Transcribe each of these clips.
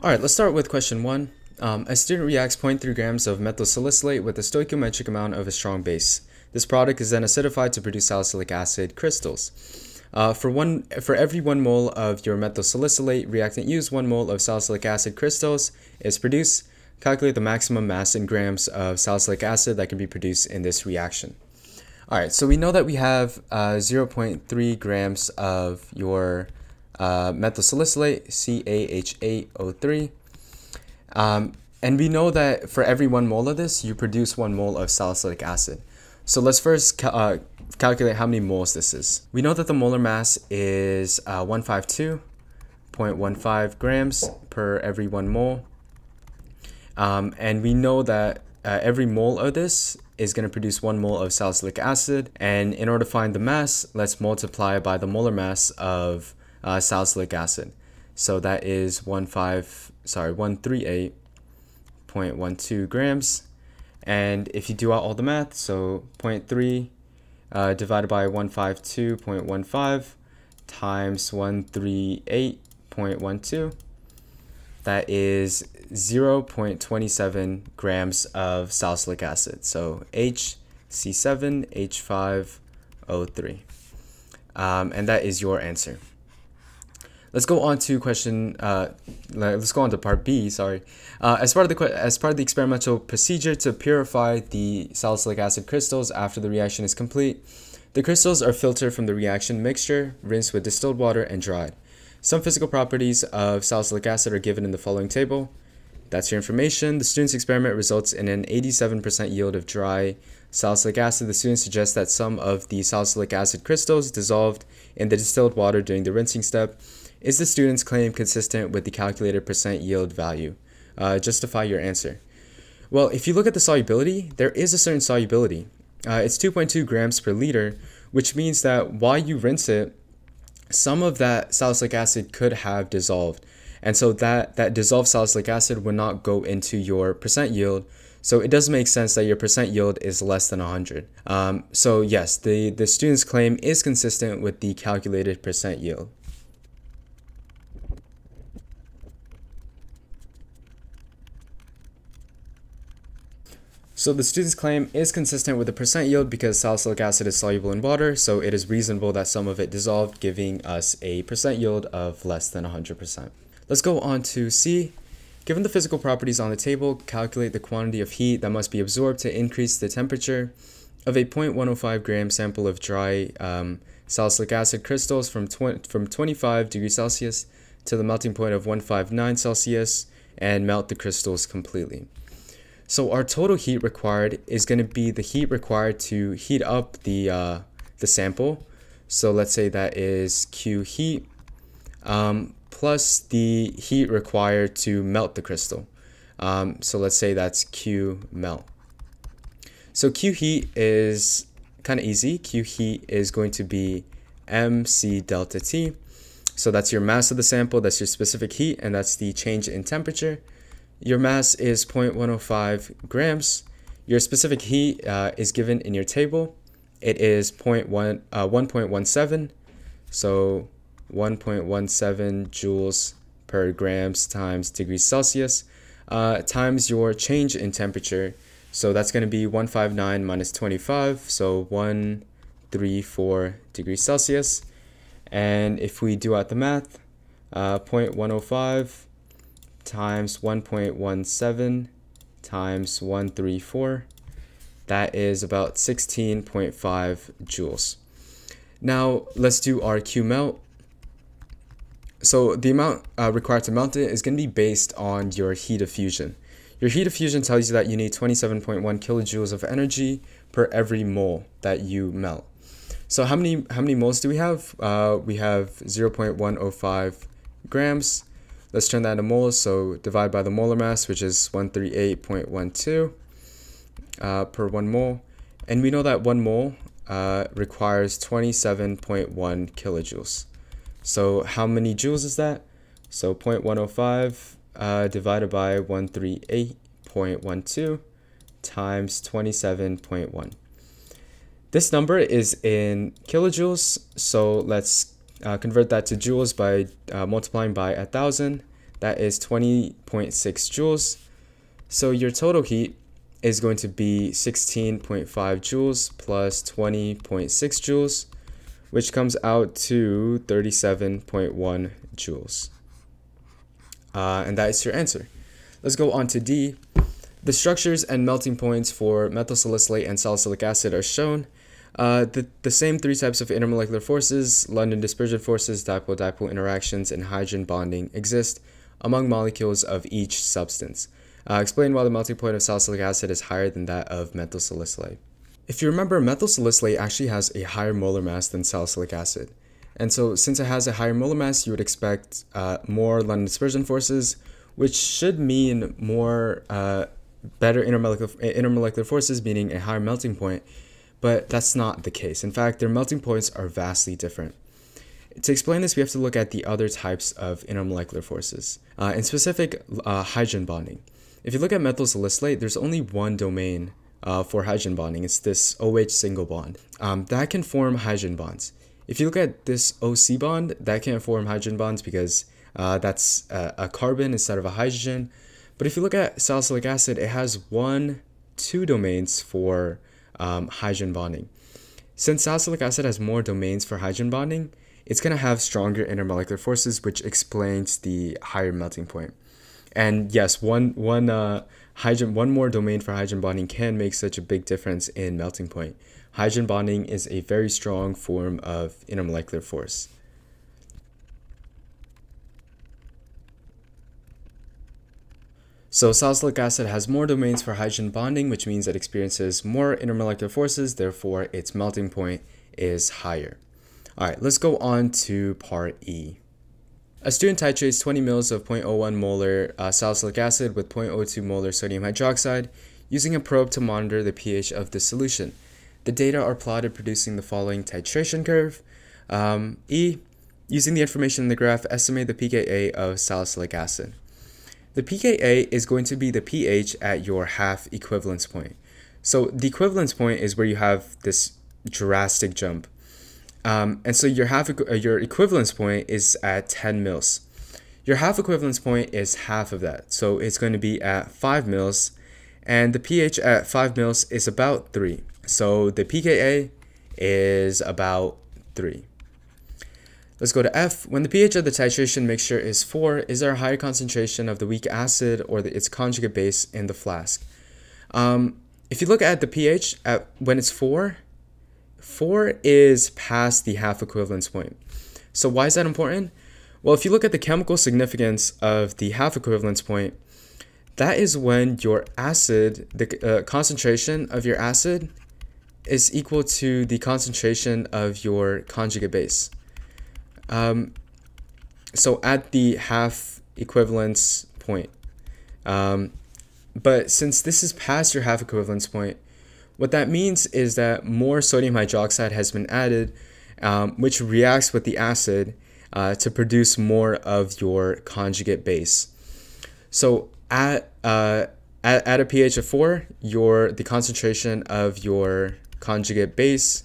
All right, let's start with question one. Um, a student reacts 0.3 grams of methyl salicylate with a stoichiometric amount of a strong base. This product is then acidified to produce salicylic acid crystals. Uh, for one, for every one mole of your methyl salicylate reactant used, one mole of salicylic acid crystals is produced. Calculate the maximum mass in grams of salicylic acid that can be produced in this reaction. All right, so we know that we have uh, 0.3 grams of your uh, methyl salicylate, C8H8O3. Um, and we know that for every one mole of this, you produce one mole of salicylic acid. So let's first ca uh, calculate how many moles this is. We know that the molar mass is uh, 152.15 grams per every one mole. Um, and we know that uh, every mole of this is going to produce one mole of salicylic acid. And in order to find the mass, let's multiply by the molar mass of uh, salicylic acid. So that is 15, sorry, 138.12 grams. And if you do out all the math, so 0.3 uh, divided by 152.15 times 138.12, that is 0.27 grams of salicylic acid. So HC7H5O3. Um, and that is your answer. Let's go on to question. Uh, let's go on to part B. Sorry. Uh, as part of the as part of the experimental procedure to purify the salicylic acid crystals after the reaction is complete, the crystals are filtered from the reaction mixture, rinsed with distilled water, and dried. Some physical properties of salicylic acid are given in the following table. That's your information. The student's experiment results in an 87% yield of dry salicylic acid. The student suggests that some of the salicylic acid crystals dissolved in the distilled water during the rinsing step is the student's claim consistent with the calculated percent yield value? Uh, justify your answer. Well, if you look at the solubility, there is a certain solubility. Uh, it's 2.2 grams per liter, which means that while you rinse it, some of that salicylic acid could have dissolved. And so that, that dissolved salicylic acid would not go into your percent yield. So it does make sense that your percent yield is less than 100. Um, so yes, the, the student's claim is consistent with the calculated percent yield. So the student's claim is consistent with the percent yield because salicylic acid is soluble in water, so it is reasonable that some of it dissolved, giving us a percent yield of less than 100%. Let's go on to C. Given the physical properties on the table, calculate the quantity of heat that must be absorbed to increase the temperature of a 0.105 gram sample of dry um, salicylic acid crystals from, tw from 25 degrees Celsius to the melting point of 159 Celsius and melt the crystals completely. So our total heat required is going to be the heat required to heat up the, uh, the sample. So let's say that is Q heat um, plus the heat required to melt the crystal. Um, so let's say that's Q melt. So Q heat is kind of easy. Q heat is going to be mc delta T. So that's your mass of the sample, that's your specific heat, and that's the change in temperature. Your mass is 0.105 grams. Your specific heat uh, is given in your table. It is 0.1, uh, 1.17, so 1.17 joules per grams times degrees Celsius uh, times your change in temperature. So that's going to be 159 minus 25, so 134 degrees Celsius. And if we do out the math, uh, 0.105 times 1.17 times 134. That is about 16.5 joules. Now let's do our Q melt. So the amount uh, required to melt it is going to be based on your heat of fusion. Your heat of fusion tells you that you need 27.1 kilojoules of energy per every mole that you melt. So how many how many moles do we have? Uh, we have 0.105 grams Let's turn that into moles. So divide by the molar mass, which is 138.12 uh, per one mole. And we know that one mole uh, requires 27.1 kilojoules. So how many joules is that? So 0.105 uh, divided by 138.12 times 27.1. This number is in kilojoules, so let's uh, convert that to joules by uh, multiplying by a thousand. that is 20.6 joules. So your total heat is going to be 16.5 joules plus 20.6 joules, which comes out to 37.1 joules. Uh, and that is your answer. Let's go on to D. The structures and melting points for methyl salicylate and salicylic acid are shown. Uh, the, the same three types of intermolecular forces, London dispersion forces, dipole-dipole interactions, and hydrogen bonding exist among molecules of each substance. Uh, explain why the melting point of salicylic acid is higher than that of methyl salicylate. If you remember, methyl salicylate actually has a higher molar mass than salicylic acid. And so since it has a higher molar mass, you would expect uh, more London dispersion forces, which should mean more uh, better intermolecular, intermolecular forces, meaning a higher melting point. But that's not the case. In fact, their melting points are vastly different. To explain this, we have to look at the other types of intermolecular forces, uh, in specific, uh, hydrogen bonding. If you look at methyl salicylate, there's only one domain uh, for hydrogen bonding. It's this OH single bond. Um, that can form hydrogen bonds. If you look at this OC bond, that can't form hydrogen bonds because uh, that's a, a, carbon instead of a hydrogen. But if you look at salicylic acid, it has one, two domains for um, hydrogen bonding. Since salicylic acid has more domains for hydrogen bonding, it's going to have stronger intermolecular forces, which explains the higher melting point. And yes, one one uh, hydrogen one more domain for hydrogen bonding can make such a big difference in melting point. Hydrogen bonding is a very strong form of intermolecular force. So salicylic acid has more domains for hydrogen bonding, which means it experiences more intermolecular forces, therefore its melting point is higher. All right, let's go on to part E. A student titrates 20 ml of 0.01 molar uh, salicylic acid with 0.02 molar sodium hydroxide using a probe to monitor the pH of the solution. The data are plotted producing the following titration curve. Um, e, using the information in the graph, estimate the pKa of salicylic acid. The pKa is going to be the pH at your half equivalence point. So the equivalence point is where you have this drastic jump. Um, and so your half uh, your equivalence point is at 10 mils. Your half equivalence point is half of that. So it's going to be at 5 mils and the pH at 5 mils is about 3. So the pKa is about 3. Let's go to F. When the pH of the titration mixture is 4, is there a higher concentration of the weak acid or the, its conjugate base in the flask? Um, if you look at the pH at when it's 4, 4 is past the half equivalence point. So why is that important? Well, if you look at the chemical significance of the half equivalence point, that is when your acid, the uh, concentration of your acid is equal to the concentration of your conjugate base. Um, so at the half equivalence point. Um, but since this is past your half equivalence point, what that means is that more sodium hydroxide has been added, um, which reacts with the acid uh, to produce more of your conjugate base. So at, uh, at, at a pH of 4, your, the concentration of your conjugate base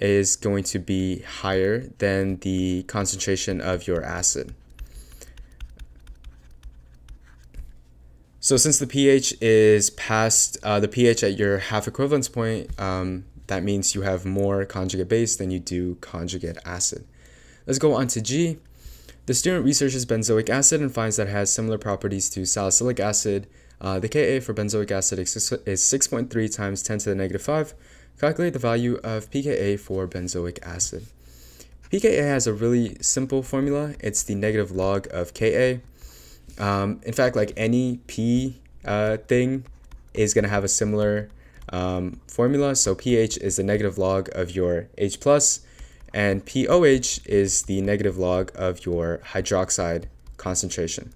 is going to be higher than the concentration of your acid. So since the pH is past uh, the pH at your half equivalence point, um, that means you have more conjugate base than you do conjugate acid. Let's go on to G. The student researches benzoic acid and finds that it has similar properties to salicylic acid. Uh, the Ka for benzoic acid is 6.3 times 10 to the negative 5. Calculate the value of pKa for benzoic acid. pKa has a really simple formula. It's the negative log of Ka. Um, in fact, like any P uh, thing is going to have a similar um, formula. So pH is the negative log of your H plus, and pOH is the negative log of your hydroxide concentration.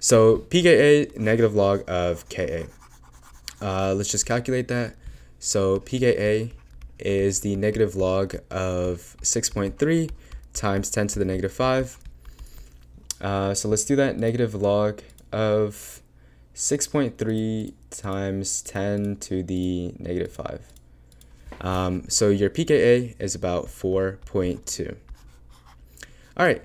So pKa, negative log of Ka. Uh, let's just calculate that. So pKa is the negative log of 6.3 times 10 to the negative 5 uh, so let's do that negative log of 6.3 times 10 to the negative 5. Um, so your pKa is about 4.2. All right,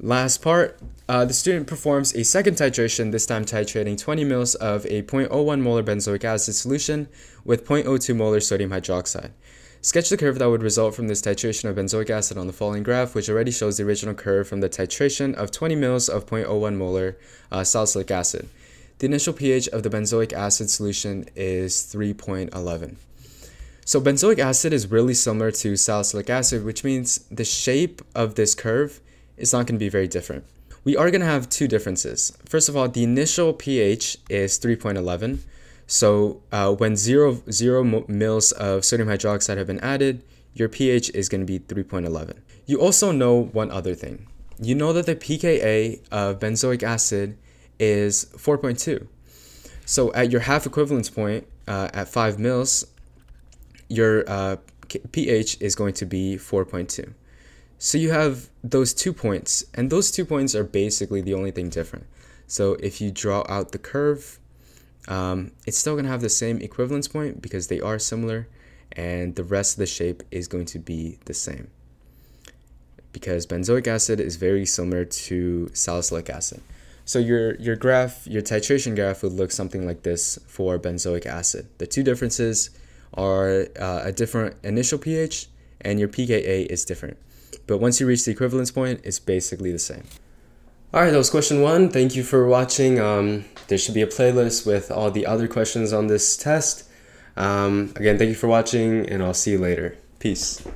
Last part, uh, the student performs a second titration, this time titrating 20 mils of a 0.01 molar benzoic acid solution with 0.02 molar sodium hydroxide. Sketch the curve that would result from this titration of benzoic acid on the following graph, which already shows the original curve from the titration of 20 mils of 0.01 molar uh, salicylic acid. The initial pH of the benzoic acid solution is 3.11. So benzoic acid is really similar to salicylic acid, which means the shape of this curve is not going to be very different. We are going to have two differences. First of all, the initial pH is 3.11. So uh, when zero, zero mils of sodium hydroxide have been added, your pH is going to be 3.11. You also know one other thing. You know that the pKa of benzoic acid is 4.2. So at your half equivalence point uh, at 5 mils, your uh, pH is going to be 4.2. So you have those two points, and those two points are basically the only thing different. So if you draw out the curve, um, it's still going to have the same equivalence point because they are similar and the rest of the shape is going to be the same because benzoic acid is very similar to salicylic acid. So your, your graph, your titration graph would look something like this for benzoic acid. The two differences are uh, a different initial pH and your pKa is different. But once you reach the equivalence point, it's basically the same. All right, that was question one. Thank you for watching. Um, there should be a playlist with all the other questions on this test. Um, again, thank you for watching, and I'll see you later. Peace.